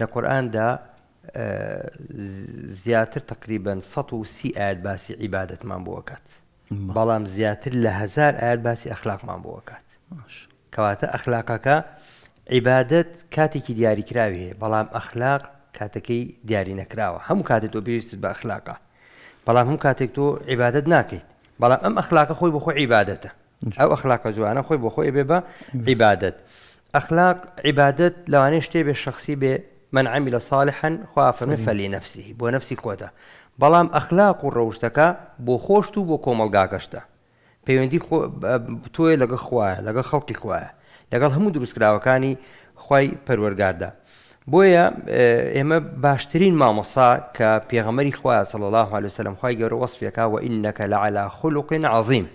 لە قورئاندا زیاتر تەقریبەن سەد و سی ئایەت باسی عیبادەتمان بۆ ئەکات بەڵام زیاتر لە هەزار ئایەت باسی ئەخلاقمان بۆ ئەکات کەواتە ئەخلاقەکە عیبادەت کاتێکی دیاریکراوی هەیە بەڵام ئەخلاق کاتەکەی دیاری نەکراوە هەموو کاتێک تۆ پێویستت بە ئەخلاقە بەڵام هەم کاتێک تۆ عیبادت ناکەیت بەڵام ئەم ئەخلاقە خۆی بخۆ عیباەتە ئەو ئەخلاقە جوانە خۆی بۆ خۆی ئەبێ بە عیبادەت. ئەخلاق، عیبادەت لەوانەیە شتێ بێ شەخسی بێ، من عمل صالحا، خوا ئەفەرموێ فلنفسه، بۆ نەفسی خۆتە. بەڵام ئەخلاق و ڕەوشتەکە بۆ خۆشت و بۆ کۆمەڵگاکەشتە. پەیوەندی خۆ تۆیە لەگەڵ خوایە، لەگەڵ خەڵقی خوایە، لەگەڵ هەموو دروستکراوەکانی خوای پەروەرگاردا. بۆیە ئێمە باشترین مامۆسا کە پێغەمبەری خوایە صلی اللە علیە وسلم خوای گەورە وەسفی ئەکا وانک لعلی خلق عظیم.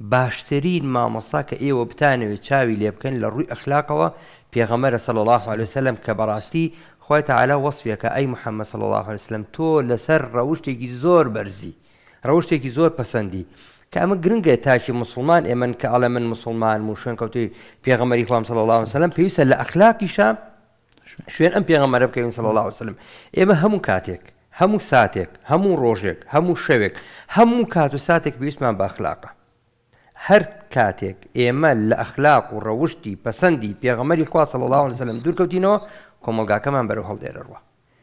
باشترین مامۆستا کە ئێوە بتانەوێت چاوی لێ بکەن لە ڕووی ئەخلاقەوە پێغەمبەرە صلی اللە علیە وسلم کە بەڕاستی خوای تەعالا وەسفی ئەکا ئەی محمد صلی اللە علیە وسلم تۆ لەسەر ڕەوشتێکی زۆر بەرزی ڕەوشتێکی زۆر پەسەندی کە ئەمە گرنگە تاکی موسڵمان ئێمەن کە ئەڵێ من موسڵمانم و شوێنکەوتوی پێغەمبەری خوام صلی اللە علیە وسلم پێویستە لە ئەخلاقیشا شوێن ئەم پێغەمبەرە بکەوین صلی اللە علیە وسلم ئێمە هەموو کاتێک هەموو ساتێک هەموو ڕۆژێک هەموو شەوێک هەموو کات و ساتێک پێویستمان بە ئەخلاقە هەر کاتێک ئێمە لە ئەخلاق و ڕەوشتی پەسەندی پێغەمەری خوا صلی اللە علیە وسلم دوورکەوتینەوە کۆمەڵگاکەمان بەرەو هەڵدێرەڕوە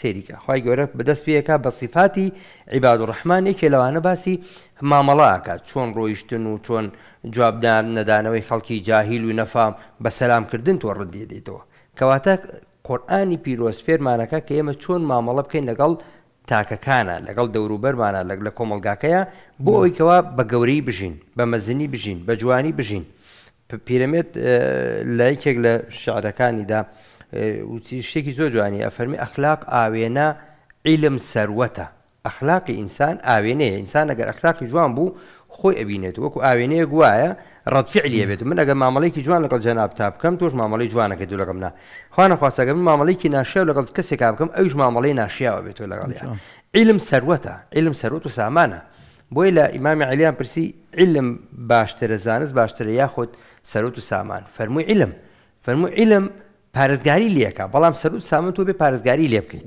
سەیری کە خوای گەورە بەدەست پێ ئەکا بە سیفاتی عیباد ڕەحمان یەکێ لەوانە باسی مامەڵە ئەکات چۆن ڕۆیشتن و چۆن جواب دان نەدانەوەی خەڵکی جاهیل و نەفام بە سەلام کردن تۆ ڕەدی ئەدەیتەوە کەواتە قورئانی پیرۆز فێرمان ئەکا کە ئێمە چۆن مامەڵە بکەین لەگەڵ تاکەکانا لەگەڵ دەوروبەرمانا لەگ لە کۆمەڵگاکەیا بۆ ئەوەی کەوا بە گەورەی بژین بە مەزنی بژین بە جوانی بژین پیرەمێرد لە یەکێک لە شعرەکانیدا وتی شتێکی زۆر جوانی ئەفەرمی ئەخلاق ئاوێنە عیلم سەروەتە ئەخلاقی ئینسان ئاوێنەیە ئینسان ئەگەر ئەخلاقی جوان بوو خۆی ئەبینێت وەکو ئاوێنەیە گوایە ڕەتفعلیە بێت من ئەگەر مامەڵێکی جوان لەگەڵ جەناب تا بکەم تۆش مامەڵی جوانەکە دوو لەگەم نا خوانە خواستەکە من مامەڵێکی ناشیا لەگەڵ کەسێکا بکەم ئەوش مامەڵی ناشیاوە بێتەوە لەگەڵیان عیلم سەروەتە عیلم سەروەت و سامانە بۆیە لە ئیمامی عەلیان پرسی، عیلم باشترە زانست باشترە یاخود سەروت و سامان؟ فەرمووی، عیلم. فەرمووی، عیلم پارێزگاری لێ ئەکا، بەڵام سەروت و سامان تۆ بێ پارێزگاری لێ بکەیت.